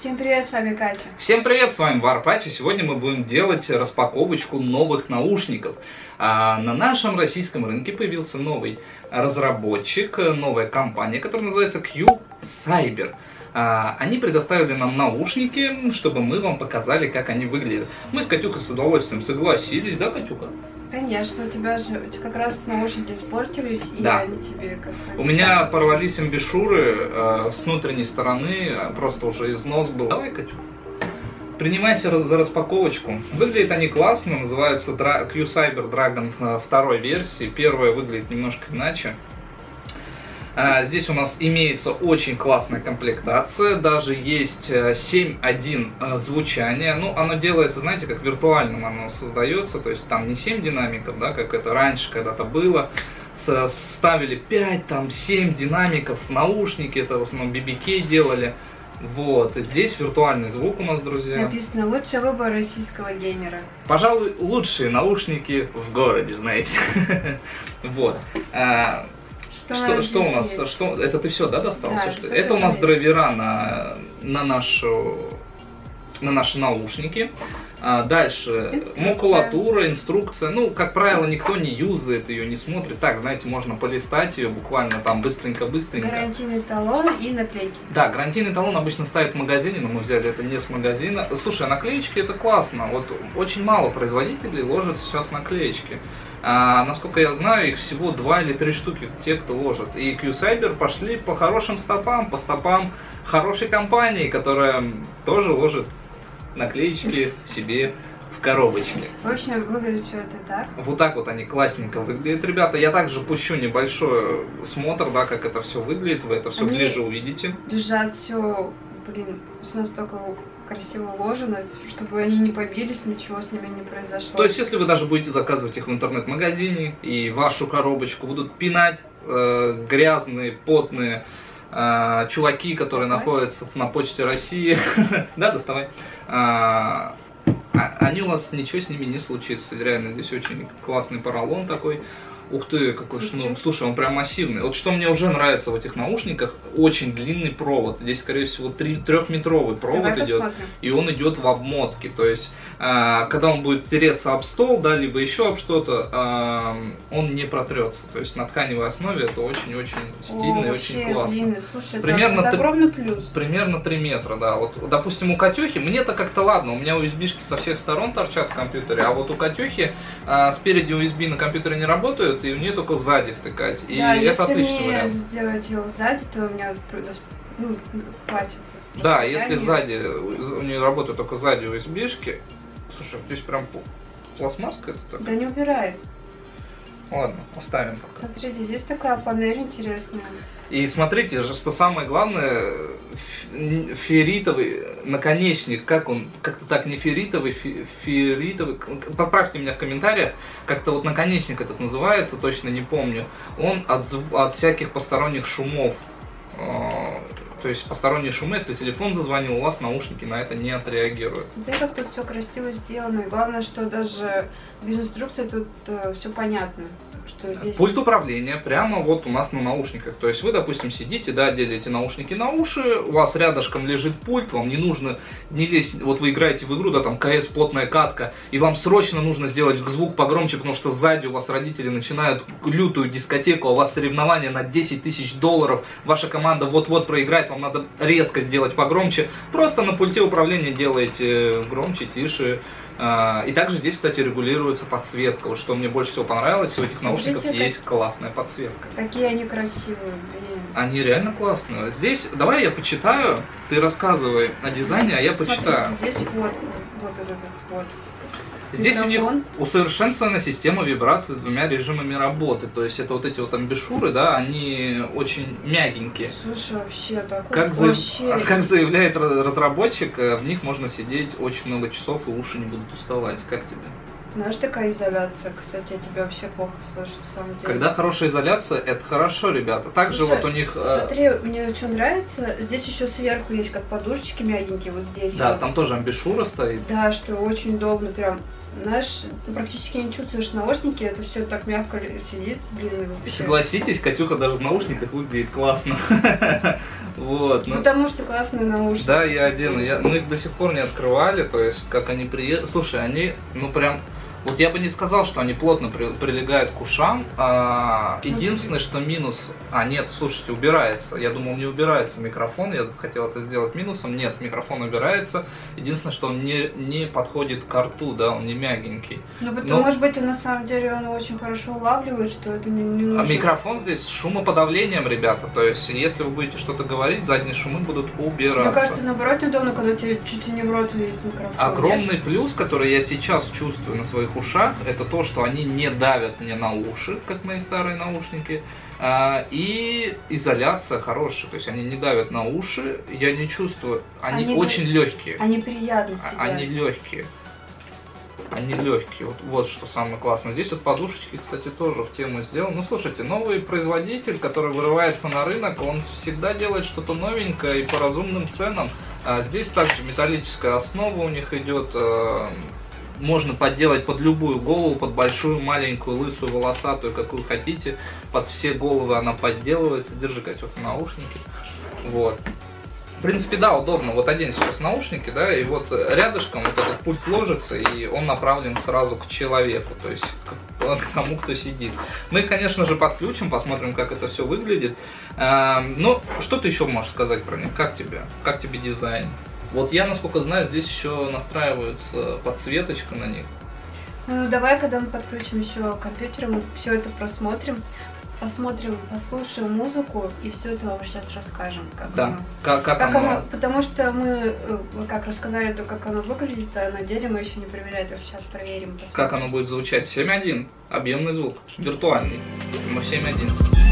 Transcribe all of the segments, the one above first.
Всем привет, с вами Катя. Всем привет, с вами Варпач, и сегодня мы будем делать распаковочку новых наушников. А на нашем российском рынке появился новый разработчик, новая компания, которая называется Q-Cyber. А, они предоставили нам наушники, чтобы мы вам показали, как они выглядят. Мы с Катюхой с удовольствием согласились, да, Катюха? Конечно, у тебя же у тебя как раз наушники испортились, и Да. они тебе как У меня порвались амбишуры э, с внутренней стороны, э, просто уже износ был. Давай, Катю. Принимайся за распаковочку. Выглядят они классно, называются Q-Cyber Dragon второй версии. Первая выглядит немножко иначе. А, Здесь у нас имеется очень классная комплектация, даже есть э, 7.1 э, звучание. Ну, оно делается, знаете, как виртуальным оно создается, то есть там не 7 динамиков, да, как это раньше когда-то было. Ставили 5, там 7 динамиков наушники, это в основном BBK делали. Вот, и здесь виртуальный звук у нас, друзья. Написано лучший выбор российского геймера. Пожалуй, лучшие наушники в городе, знаете. Вот. Что, что, у нас? есть? Что, это ты все, да, достал? Да, это что- всё, это у нас есть. драйвера на, на, нашу, на наши наушники. А дальше Инструкция. макулатура, инструкция. Ну, как правило, никто не юзает ее, не смотрит. Так, знаете, можно полистать ее буквально там быстренько-быстренько. Гарантийный талон и наклейки. Да, гарантийный талон обычно ставят в магазине, но мы взяли это не с магазина. Слушай, а наклеечки это классно. Вот очень мало производителей ложат сейчас наклеечки. А, насколько я знаю, их всего два или три штуки, те, кто ложит. И Q-Cyber пошли по хорошим стопам, по стопам хорошей компании, которая тоже ложит наклеечки себе в коробочки. В общем, выглядит все это так. Вот так вот они классненько выглядят. Ребята, я также пущу небольшой смотр, да, как это все выглядит. Вы это все Они- ближе увидите. Лежат все, блин, всё настолько красиво уложено, чтобы они не побились, ничего с ними не произошло. То есть, если вы даже будете заказывать их в интернет-магазине, и вашу коробочку будут пинать э, грязные, потные э, чуваки, которые Доставай. находятся на почте России, да, доставай, А, а- они у вас ничего с ними не случится. Реально, здесь очень классный поролон такой. Ух ты, какой Слушай. шнур. Слушай, он прям массивный. Вот что мне уже нравится в этих наушниках, очень длинный провод. Здесь, скорее всего, трехметровый провод Давай идет посмотрим. и он идет в обмотке. То есть, а, когда он будет тереться об стол, да, либо еще об что-то, а, он не протрется. То есть на тканевой основе это очень-очень стильно и О, очень вообще классно. длинный. Слушай, это- Примерно это огромный плюс. Примерно 3 метра, да. Вот, допустим, у Катюхи, мне-то как-то ладно, у меня USB-шки со всех сторон торчат в компьютере, а вот у Катюхи а, спереди USB на компьютере не работают, и у нее только сзади втыкать. И да, это если отличный мне вариант. сделать его сзади, то у меня ну, хватит. Да, если расстояния. сзади, у нее работают только сзади USB-шки. Слушай, здесь прям пл- пластмасска это так. Да не убирай. Ладно, оставим пока. Смотрите, здесь такая панель интересная. И смотрите, что самое главное, ферритовый наконечник, как он, как-то так не ферритовый, фе- ферритовый, поправьте меня в комментариях, как-то вот наконечник этот называется, точно не помню, он от, от всяких посторонних шумов, э, то есть посторонние шумы, если телефон зазвонил, у вас наушники на это не отреагируют. Смотри, как тут все красиво сделано. И главное, что даже без инструкции тут все понятно. Что здесь... Пульт управления прямо вот у нас на наушниках. То есть вы, допустим, сидите, да, делите наушники на уши, у вас рядышком лежит пульт, вам не нужно не лезть, вот вы играете в игру, да, там КС, плотная катка, и вам срочно нужно сделать звук погромче, потому что сзади у вас родители начинают лютую дискотеку, а у вас соревнования на 10 тысяч долларов, ваша команда вот-вот проиграет, вам надо резко сделать погромче, просто на пульте управления делаете громче, тише, а, И также здесь, кстати, регулируется подсветка. Вот что мне больше всего понравилось, у этих Смотрите, наушников как- есть классная подсветка. Какие они красивые, блин. Они реально классные. Здесь, давай я почитаю, ты рассказывай о дизайне, а я почитаю. Смотрите, здесь вот, вот этот вот. Здесь у них микрофон. усовершенствована система вибраций с двумя режимами работы. То есть это вот эти вот амбишуры, да, они очень мягенькие. Слушай, вообще такой Как, за- вообще. как заявляет ра- разработчик, э, в них можно сидеть очень много часов и уши не будут уставать. Как тебе? Знаешь, такая изоляция, кстати, я тебя вообще плохо слышу, на самом деле. Когда хорошая изоляция, это хорошо, ребята. Также Слушай, вот у них... э, Смотри, мне что нравится, здесь еще сверху есть как подушечки мягенькие, вот здесь. Да, вот. там тоже амбишура стоит. Да, что очень удобно, прям, знаешь, ты практически не чувствуешь наушники, это все так мягко сидит, блин, вообще. Согласитесь, Катюха даже в наушниках выглядит классно. Вот, ну, Потому что классные наушники. да, я одену. Я, мы их до сих пор не открывали, то есть, как они приехали. Слушай, они, ну прям. Вот я бы не сказал, что они плотно при- прилегают к ушам. А, единственное, что минус. А, нет, слушайте, убирается. Я думал, не убирается микрофон. Я хотел это сделать минусом. Нет, микрофон убирается. Единственное, что он не, не подходит к рту, да, он не мягенький. Ну, потому, Ну- может быть, он на самом деле он очень хорошо улавливает, что это не, не А нужно. микрофон здесь с шумоподавлением, ребята. То есть, если вы будете что-то говорить, задние шумы будут убираться. Мне кажется, наоборот, неудобно, когда тебе чуть ли не в рот весь микрофон. Огромный плюс, который я сейчас чувствую на своих ушах, это то, что они не давят мне на уши, как мои старые наушники. А, И изоляция хорошая, то есть они не давят на уши, я не чувствую, они, Они очень легкие, Они приятно сидят. А- они легкие, они легкие, вот, вот что самое классное. Здесь вот подушечки, кстати, тоже в тему сделаны. Ну, слушайте, новый производитель, который вырывается на рынок, он всегда делает что-то новенькое и по разумным ценам. А здесь также металлическая основа у них идет. Э, Можно подделать под любую голову, под большую, маленькую, лысую, волосатую, какую хотите. Под все головы она подделывается. Держи, Катюх, наушники. Вот. В принципе, да, удобно. Вот одень сейчас наушники, да, и вот рядышком вот этот пульт ложится, и он направлен сразу к человеку, то есть к, к тому, кто сидит. Мы, конечно же, подключим, посмотрим, как это все выглядит. Эм, Ну, что ты еще можешь сказать про них? Как тебе? Как тебе дизайн? Вот я, насколько знаю, здесь еще настраивается подсветочка на них. Ну, давай, когда мы подключим еще компьютер, мы все это просмотрим. Посмотрим, послушаем музыку и все это вам сейчас расскажем. Как Да. оно. Как, как, Как оно? оно, потому что мы, э, как рассказали, то, как оно выглядит, а на деле мы еще не проверяли, то сейчас проверим. Посмотрим. Как оно будет звучать? 7.1. Объемный звук. Виртуальный. Но 7.1.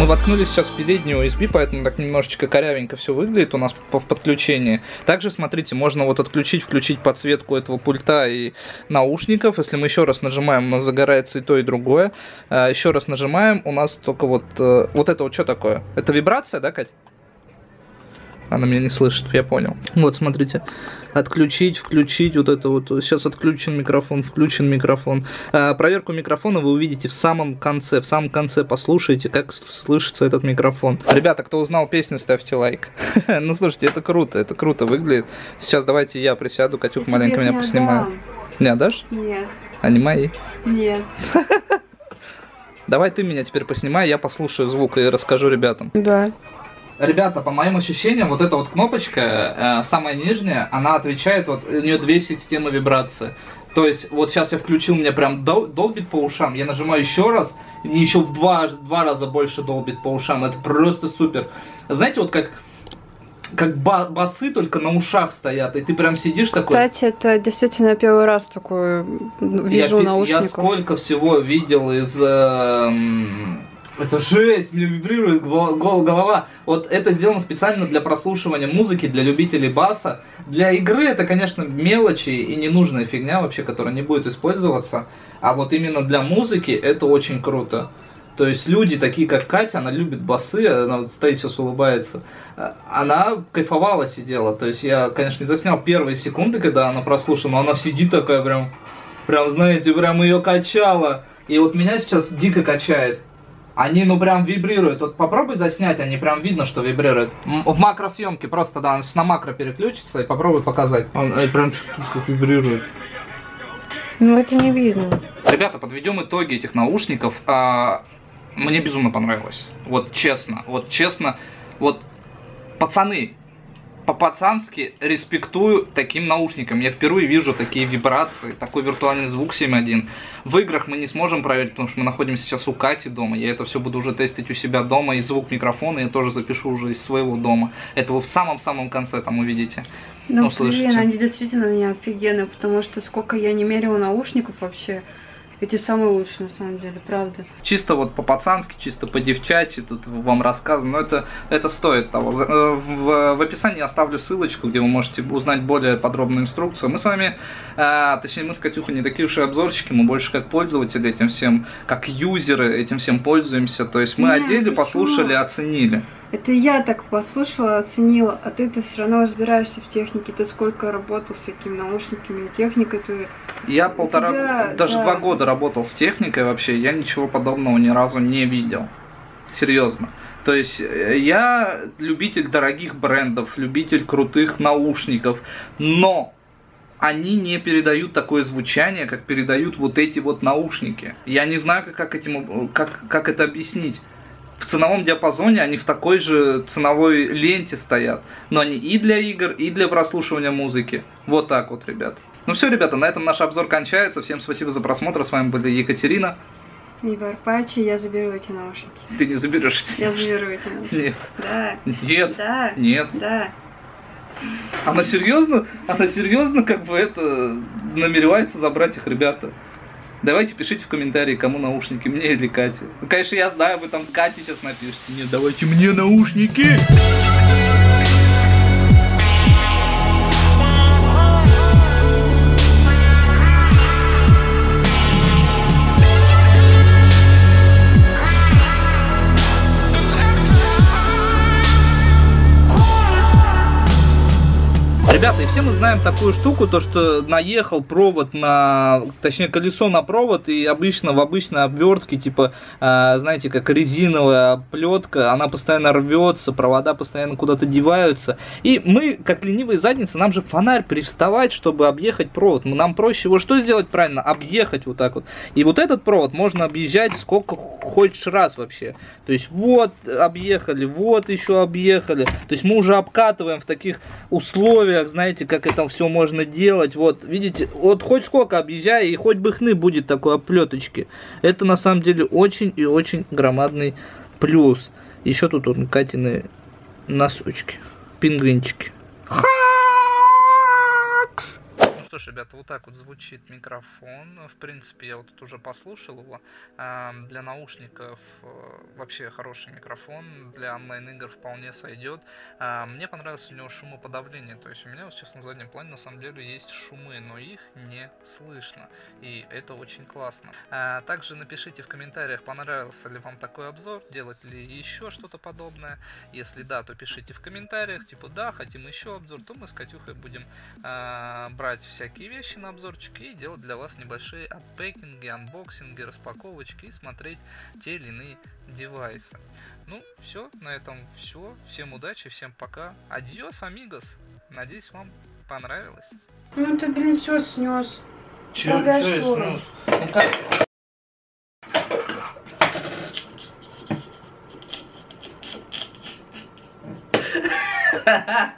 Мы воткнули сейчас в переднюю USB, поэтому так немножечко корявенько все выглядит у нас в подключении. Также, смотрите, можно вот отключить, включить подсветку этого пульта и наушников. Если мы еще раз нажимаем, у нас загорается и то, и другое. А, Еще раз нажимаем, у нас только вот... э, Вот это вот что такое? Это вибрация, да, Кать? Она меня не слышит, я понял. Вот, смотрите. Отключить, включить, вот это вот. Сейчас отключен микрофон, включен микрофон. А, проверку микрофона вы увидите в самом конце. В самом конце послушайте, как слышится этот микрофон. Ребята, кто узнал песню, ставьте лайк. ну, слушайте, это круто, это круто выглядит. Сейчас давайте я присяду, Катюх Я маленько меня поснимает. Не отдашь? Нет, Они мои. нет. Давай ты меня теперь поснимай, я послушаю звук и расскажу ребятам. Да. Ребята, по моим ощущениям, вот эта вот кнопочка, э, самая нижняя, она отвечает, вот у нее две системы вибрации. То есть, вот сейчас я включил, мне прям дол- долбит по ушам, я нажимаю еще раз, и мне еще в два, два раза больше долбит по ушам, это просто супер. Знаете, вот как, как ба- басы только на ушах стоят, и ты прям сидишь такой... Кстати, это действительно первый раз такое вижу я, наушников. Я сколько всего видел из... эм, это жесть, мне вибрирует гол- гол- голова. Вот это сделано специально для прослушивания музыки, для любителей баса. Для игры это, конечно, мелочи и ненужная фигня вообще, которая не будет использоваться. А вот именно для музыки это очень круто. То есть люди, такие как Катя, она любит басы, она вот стоит сейчас улыбается. Она кайфовала, сидела. То есть я, конечно, не заснял первые секунды, когда она прослушала, но она сидит такая прям, прям, знаете, прям ее качала. И вот меня сейчас дико качает. Они, ну, прям вибрируют. Вот попробуй заснять, они прям видно, что вибрируют. В макросъемке просто, да, он на макро переключится и попробуй показать. Он э, прям как вибрирует. Ну, это не видно. Ребята, подведем итоги этих наушников. А, мне безумно понравилось. Вот честно, вот честно, вот пацаны, по-пацански респектую таким наушникам. Я впервые вижу такие вибрации, такой виртуальный звук 7.1. В играх мы не сможем проверить, потому что мы находимся сейчас у Кати дома. Я это все буду уже тестить у себя дома. И звук микрофона я тоже запишу уже из своего дома. Это вы в самом-самом конце там увидите. Ну, Ну, слышите. блин, они действительно не офигенные, потому что сколько я не мерила наушников вообще, эти самые лучшие, на самом деле, правда. Чисто вот по-пацански, чисто по-девчачьи, тут вам рассказано, но это, это стоит того. Э, В, в описании оставлю ссылочку, где вы можете узнать более подробную инструкцию. Мы с вами, э, точнее мы с Катюхой не такие уж и обзорщики, мы больше как пользователи этим всем, как юзеры этим всем пользуемся. То есть мы Не, одели, почему? послушали, оценили. Это я так послушала, оценила, а ты-то все равно разбираешься в технике. Ты сколько работал с такими наушниками, техникой ты... Я У полтора, тебя, даже да. два года работал с техникой вообще, я ничего подобного ни разу не видел. Серьезно. То есть э, я любитель дорогих брендов, любитель крутых наушников, но они не передают такое звучание, как передают вот эти вот наушники. Я не знаю, как, как, этим, как, как это объяснить. В ценовом диапазоне они в такой же ценовой ленте стоят. Но они и для игр, и для прослушивания музыки. Вот так вот, ребят. Ну все, ребята, на этом наш обзор кончается. Всем спасибо за просмотр. С вами были Екатерина. И Барпачи, я заберу эти наушники. Ты не заберешь. Я заберу эти наушники. Нет. Да, Нет. да, Нет. да. Она серьезно, она серьезно как бы это намеревается забрать их, ребята. Давайте пишите в комментарии, кому наушники, мне или Кате. Ну, конечно, я знаю, вы там Кате сейчас напишите. Нет, давайте мне наушники. Знаем такую штуку, то что наехал провод на, точнее колесо на провод, и обычно в обычной обвертке, типа, а, знаете, как резиновая оплетка, она постоянно рвется, провода постоянно куда-то деваются. И мы, как ленивые задницы, нам же фонарь привставать, чтобы объехать провод. Нам проще его что сделать правильно? Объехать вот так вот. И вот этот провод можно объезжать сколько хочешь раз вообще. То есть вот объехали, вот еще объехали. То есть мы уже обкатываем в таких условиях, знаете, как это все можно делать. Вот, видите, вот хоть сколько объезжай, и хоть бы хны будет такой оплеточки. Это на самом деле очень и очень громадный плюс. Еще тут вот Катины носочки, пингвинчики. Хакс! Что ж, ребята, вот так вот звучит микрофон. В принципе, я вот тут уже послушал его. А, Для наушников э, вообще хороший микрофон. Для онлайн-игр вполне сойдет. А, Мне понравилось у него шумоподавление. То есть у меня вот сейчас на заднем плане на самом деле есть шумы, но их не слышно. И это очень классно. А, Также напишите в комментариях, понравился ли вам такой обзор, делать ли еще что-то подобное. Если да, то пишите в комментариях, типа да, хотим еще обзор, то мы с Катюхой будем брать всякие вещи на обзорчики и делать для вас небольшие unpacking и, unboxing и, распаковочки и смотреть те или иные девайсы. Ну, все, на этом все. Всем удачи, всем пока. Адьос, амигос. Надеюсь, вам понравилось. Ну ты, блин, все снес. Управляй штору. Ну как?